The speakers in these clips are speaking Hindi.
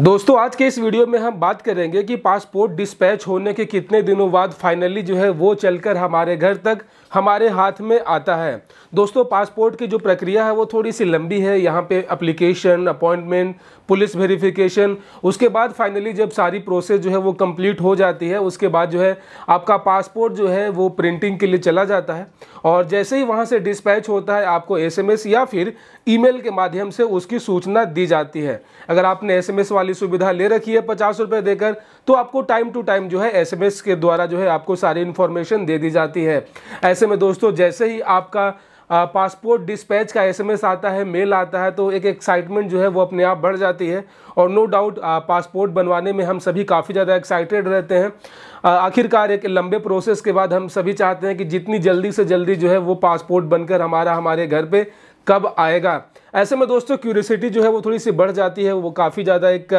दोस्तों, आज के इस वीडियो में हम बात करेंगे कि पासपोर्ट डिस्पैच होने के कितने दिनों बाद फाइनली जो है वो चलकर हमारे घर तक हमारे हाथ में आता है। दोस्तों पासपोर्ट की जो प्रक्रिया है, वो थोड़ी सी लंबी है। यहाँ पे अप्लीकेशन अपॉइंटमेंट पुलिस वेरिफिकेशन उसके बाद फाइनली जब सारी प्रोसेस जो है, वो कंप्लीट हो जाती है, उसके बाद जो है, आपका पासपोर्ट जो है, वो प्रिंटिंग के लिए चला जाता है। और जैसे ही वहाँ से डिस्पैच होता है, आपको एसएमएस या फिर ईमेल के माध्यम से उसकी सूचना दी जाती है। अगर आपने एसएमएस वाली सुविधा ले रखी है, पचास रुपये देकर तो आपको टाइम टू टाइम जो है एसएमएस के द्वारा जो है, आपको सारी इन्फॉर्मेशन दे दी जाती है। ऐसे में दोस्तों, जैसे ही आपका पासपोर्ट डिस्पैच का एसएमएस आता है मेल आता है तो एक एक्साइटमेंट जो है वो अपने आप बढ़ जाती है। और नो डाउट पासपोर्ट बनवाने में हम सभी काफ़ी ज़्यादा एक्साइटेड रहते हैं। आखिरकार एक लंबे प्रोसेस के बाद हम सभी चाहते हैं कि जितनी जल्दी से जल्दी जो है वो पासपोर्ट बनकर हमारा, हमारे घर पे कब आएगा। ऐसे में दोस्तों क्यूरियसिटी जो है वो थोड़ी सी बढ़ जाती है, वो काफ़ी ज़्यादा एक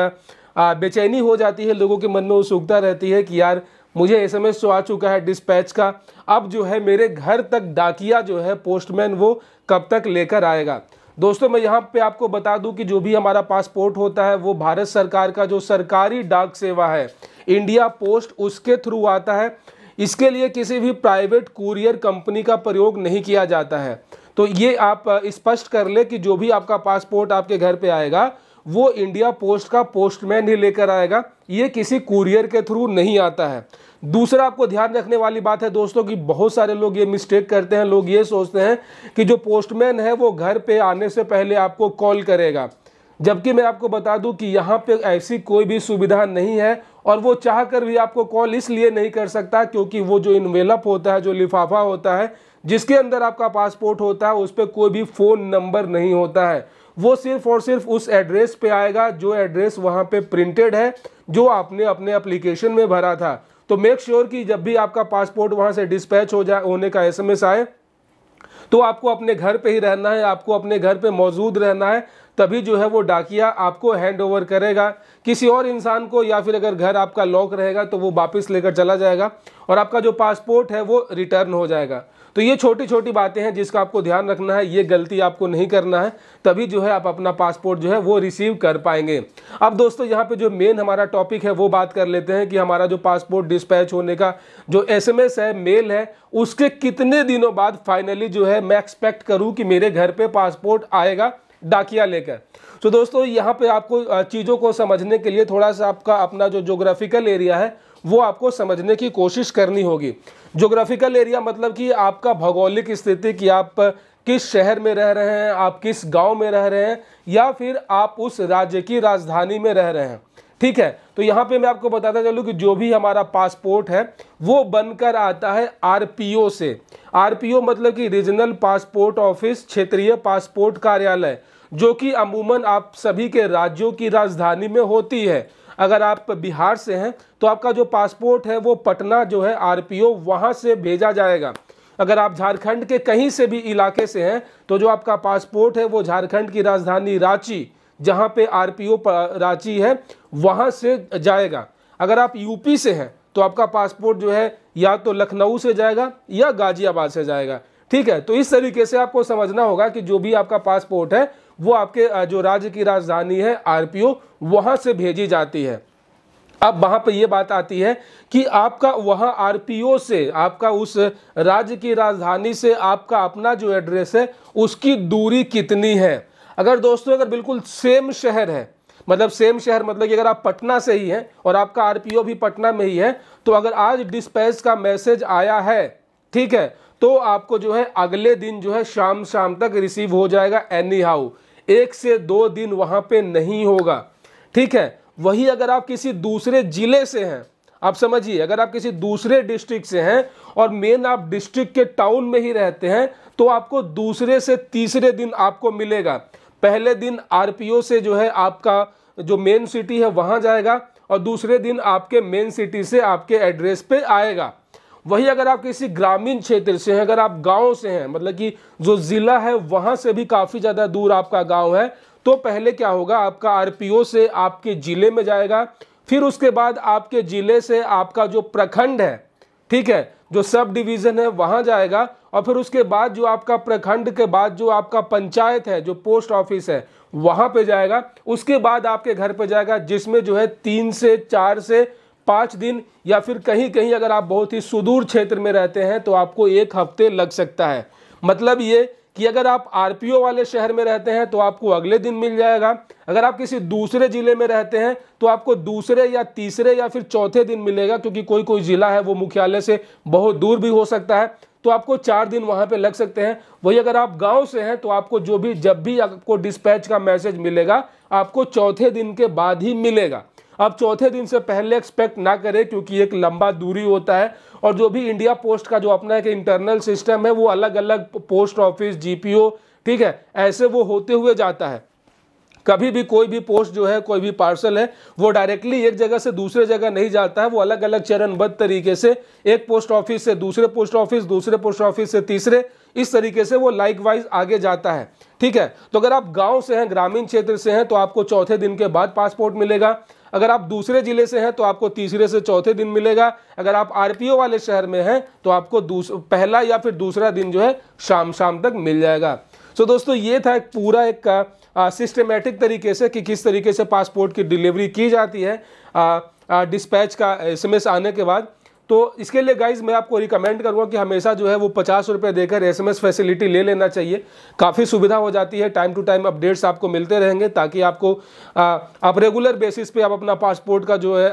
बेचैनी हो जाती है, लोगों के मन में उत्सुकता रहती है कि यार मुझे एसएमएस तो आ चुका है डिस्पैच का। अब जो है मेरे घर तक डाकिया जो है पोस्टमैन वो कब तक लेकर आएगा? दोस्तों, मैं यहाँ पे आपको बता दूँ कि जो भी हमारा पासपोर्ट होता है, वो भारत सरकार का जो सरकारी डाक सेवा है इंडिया पोस्ट उसके थ्रू आता है। इसके लिए किसी भी प्राइवेट कुरियर कंपनी का प्रयोग नहीं किया जाता है। तो ये आप स्पष्ट कर ले कि जो भी आपका पासपोर्ट आपके घर पे आएगा, वो इंडिया पोस्ट का पोस्टमैन ही लेकर आएगा। ये किसी कुरियर के थ्रू नहीं आता है। दूसरा आपको ध्यान रखने वाली बात है दोस्तों कि बहुत सारे लोग ये मिस्टेक करते हैं, लोग ये सोचते हैं कि जो पोस्टमैन है वो घर पे आने से पहले आपको कॉल करेगा। जबकि मैं आपको बता दूँ कि यहाँ पे ऐसी कोई भी सुविधा नहीं है और वो चाह कर भी आपको कॉल इसलिए नहीं कर सकता क्योंकि वो जो इन्वेलप होता है, जो लिफाफा होता है, जिसके अंदर आपका पासपोर्ट होता है, उस पर कोई भी फ़ोन नंबर नहीं होता है। वो सिर्फ़ और सिर्फ़ उस एड्रेस पे आएगा, जो एड्रेस वहाँ पे प्रिंटेड है, जो आपने अपने एप्लीकेशन में भरा था। तो मेक श्योर sure कि जब भी आपका पासपोर्ट वहाँ से डिस्पैच हो जाए, होने का एसएमएस आए तो आपको अपने घर पे ही रहना है, आपको अपने घर पे मौजूद रहना है, तभी जो है वो डाकिया आपको हैंड ओवर करेगा। किसी और इंसान को या फिर अगर घर आपका लॉक रहेगा तो वो वापस लेकर चला जाएगा और आपका जो पासपोर्ट है, वो रिटर्न हो जाएगा। तो ये छोटी छोटी बातें हैं जिसका आपको ध्यान रखना है, ये गलती आपको नहीं करना है, तभी जो है आप अपना पासपोर्ट जो है वो रिसीव कर पाएँगे। अब दोस्तों, यहाँ पे जो मेन हमारा टॉपिक है, वो बात कर लेते हैं कि हमारा जो पासपोर्ट डिस्पैच होने का जो एसएमएस है, मेल है, उसके कितने दिनों बाद फाइनली जो है मैं एक्सपेक्ट करूँ कि मेरे घर पर पासपोर्ट आएगा डाकिया लेकर। तो दोस्तों, यहाँ पे आपको चीज़ों को समझने के लिए थोड़ा सा आपका अपना जो जोग्राफिकल एरिया है वो आपको समझने की कोशिश करनी होगी। जोग्राफिकल एरिया मतलब कि आपका भौगोलिक स्थिति कि आप किस शहर में रह रहे हैं, आप किस गाँव में रह रहे हैं, या फिर आप उस राज्य की राजधानी में रह रहे हैं। ठीक है? तो यहाँ पे मैं आपको बताता चलूँ कि जो भी हमारा पासपोर्ट है, वो बनकर आता है आरपीओ से। आरपीओ मतलब कि रीजनल पासपोर्ट ऑफ़िस क्षेत्रीय पासपोर्ट कार्यालय, जो कि अमूमन आप सभी के राज्यों की राजधानी में होती है। अगर आप बिहार से हैं तो आपका जो पासपोर्ट है, वो पटना जो है, आरपीओ वहाँ से भेजा जाएगा। अगर आप झारखंड के कहीं से भी इलाके से हैं तो जो आपका पासपोर्ट है, वो झारखंड की राजधानी रांची, जहाँ पे आरपीओ रांची है, वहाँ से जाएगा। अगर आप यूपी से हैं तो आपका पासपोर्ट जो है, या तो लखनऊ से जाएगा, या गाजियाबाद से जाएगा। ठीक है तो इस तरीके से आपको समझना होगा कि जो भी आपका पासपोर्ट है वो आपके जो राज्य की राजधानी है, आरपीओ, वहाँ से भेजी जाती है। अब वहाँ पर यह बात आती है कि आपका, वहाँ आरपीओ से, आपका उस राज्य की राजधानी से आपका अपना जो एड्रेस है, उसकी दूरी कितनी है? अगर दोस्तों, अगर बिल्कुल सेम शहर है मतलब सेम शहर मतलब कि अगर आप पटना से ही हैं और आपका आरपीओ भी पटना में ही है तो अगर आज डिस्पैच का मैसेज आया है, ठीक है तो आपको जो है अगले दिन जो है शाम शाम तक रिसीव हो जाएगा एनी हाउ एक से दो दिन वहाँ पे नहीं होगा। ठीक है? वही अगर आप किसी दूसरे ज़िले से हैं, आप समझिए, अगर आप किसी दूसरे डिस्ट्रिक्ट से हैं और मेन आप डिस्ट्रिक्ट के टाउन में ही रहते हैं तो आपको दूसरे से तीसरे दिन आपको मिलेगा। पहले दिन आरपीओ से जो है आपका जो मेन सिटी है, वहाँ जाएगा और दूसरे दिन आपके मेन सिटी से आपके एड्रेस पे आएगा। वही अगर आप किसी ग्रामीण क्षेत्र से हैं, अगर आप गाँव से हैं मतलब कि जो ज़िला है वहाँ से भी काफ़ी ज़्यादा दूर आपका गाँव है तो पहले क्या होगा, आपका आरपीओ से आपके ज़िले में जाएगा, फिर उसके बाद आपके ज़िले से आपका जो प्रखंड है, ठीक है, जो सब डिवीज़न है वहाँ जाएगा, और फिर उसके बाद जो आपका प्रखंड के बाद जो आपका पंचायत है, जो पोस्ट ऑफ़िस है, वहाँ पे जाएगा, उसके बाद आपके घर पे जाएगा, जिसमें जो है तीन से चार से पाँच दिन या फिर कहीं कहीं अगर आप बहुत ही सुदूर क्षेत्र में रहते हैं तो आपको एक हफ़्ते लग सकता है। मतलब ये कि अगर आप आरपीओ वाले शहर में रहते हैं तो आपको अगले दिन मिल जाएगा। अगर आप किसी दूसरे ज़िले में रहते हैं तो आपको दूसरे या तीसरे या फिर चौथे दिन मिलेगा, क्योंकि कोई कोई जिला है, वो मुख्यालय से बहुत दूर भी हो सकता है। तो आपको चार दिन वहाँ पे लग सकते हैं। वही अगर आप गाँव से हैं तो आपको जो भी, जब भी आपको डिस्पैच का मैसेज मिलेगा, आपको चौथे दिन के बाद ही मिलेगा। अब चौथे दिन से पहले एक्सपेक्ट ना करें, क्योंकि एक लंबा दूरी होता है। और जो भी इंडिया पोस्ट का जो अपना एक इंटरनल सिस्टम है, वो अलग अलग पोस्ट ऑफ़िस जीपीओ ठीक है, ऐसे वो होते हुए जाता है। कभी भी कोई भी पोस्ट जो है, कोई भी पार्सल है, वो डायरेक्टली एक जगह से दूसरे जगह नहीं जाता है, वो अलग अलग चरणबद्ध तरीके से एक पोस्ट ऑफ़िस से दूसरे पोस्ट ऑफ़िस दूसरे पोस्ट ऑफ़िस से तीसरे, इस तरीके से वो लाइक वाइज आगे जाता है, ठीक है। तो अगर आप गाँव से हैं, ग्रामीण क्षेत्र से हैं तो आपको चौथे दिन के बाद पासपोर्ट मिलेगा। अगर आप दूसरे ज़िले से हैं तो आपको तीसरे से चौथे दिन मिलेगा। अगर आप आरपीओ वाले शहर में हैं तो आपको पहला या फिर दूसरा दिन जो है शाम शाम तक मिल जाएगा। सो so, दोस्तों ये था एक पूरा एक सिस्टमेटिक तरीके से कि किस तरीके से पासपोर्ट की डिलीवरी की जाती है। डिस्पैच का एसएमएस आने के बाद तो इसके लिए गाइज़ मैं आपको रिकमेंड करूँगा कि हमेशा जो है वो पचास रुपये देकर एसएमएस फैसिलिटी ले लेना चाहिए। काफ़ी सुविधा हो जाती है टाइम टू टाइम अपडेट्स आपको मिलते रहेंगे ताकि आपको आ, आप रेगुलर बेसिस पे आप अपना पासपोर्ट का जो है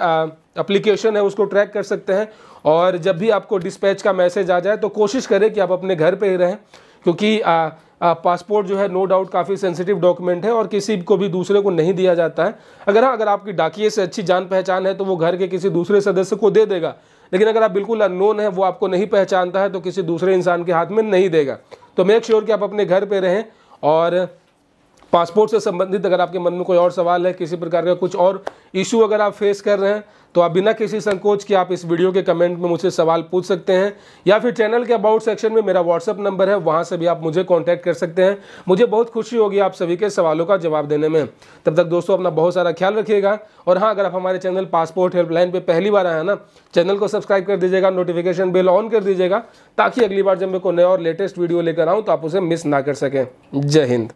अप्लीकेशन है उसको ट्रैक कर सकते हैं। और जब भी आपको डिस्पैच का मैसेज आ जाए तो कोशिश करें कि आप अपने घर पर ही रहें क्योंकि आ, पासपोर्ट जो है नो डाउट काफ़ी सेंसिटिव डॉक्यूमेंट है और किसी को भी दूसरे को नहीं दिया जाता है। अगर हाँ अगर आपकी डाकिए से अच्छी जान पहचान है तो वो घर के किसी दूसरे सदस्य को दे देगा। लेकिन अगर आप बिल्कुल अननोन है, वो आपको नहीं पहचानता है तो किसी दूसरे इंसान के हाथ में नहीं देगा। तो मेक श्योर कि आप अपने घर पर रहें और पासपोर्ट से संबंधित अगर आपके मन में कोई और सवाल है, किसी प्रकार का कुछ और इशू अगर आप फेस कर रहे हैं तो आप बिना किसी संकोच के आप इस वीडियो के कमेंट में मुझसे सवाल पूछ सकते हैं, या फिर चैनल के अबाउट सेक्शन में मेरा व्हाट्सअप नंबर है, वहाँ से भी आप मुझे कॉन्टैक्ट कर सकते हैं। मुझे बहुत खुशी होगी आप सभी के सवालों का जवाब देने में। तब तक दोस्तों अपना बहुत सारा ख्याल रखिएगा, और हाँ अगर आप हमारे चैनल पासपोर्ट हेल्पलाइन पर पहली बार आए हैं ना चैनल को सब्सक्राइब कर दीजिएगा नोटिफिकेशन बिल ऑन कर दीजिएगा, ताकि अगली बार जब मैं कोई नया और लेटेस्ट वीडियो लेकर आऊँ तो आप उसे मिस ना कर सकें। जय हिंद।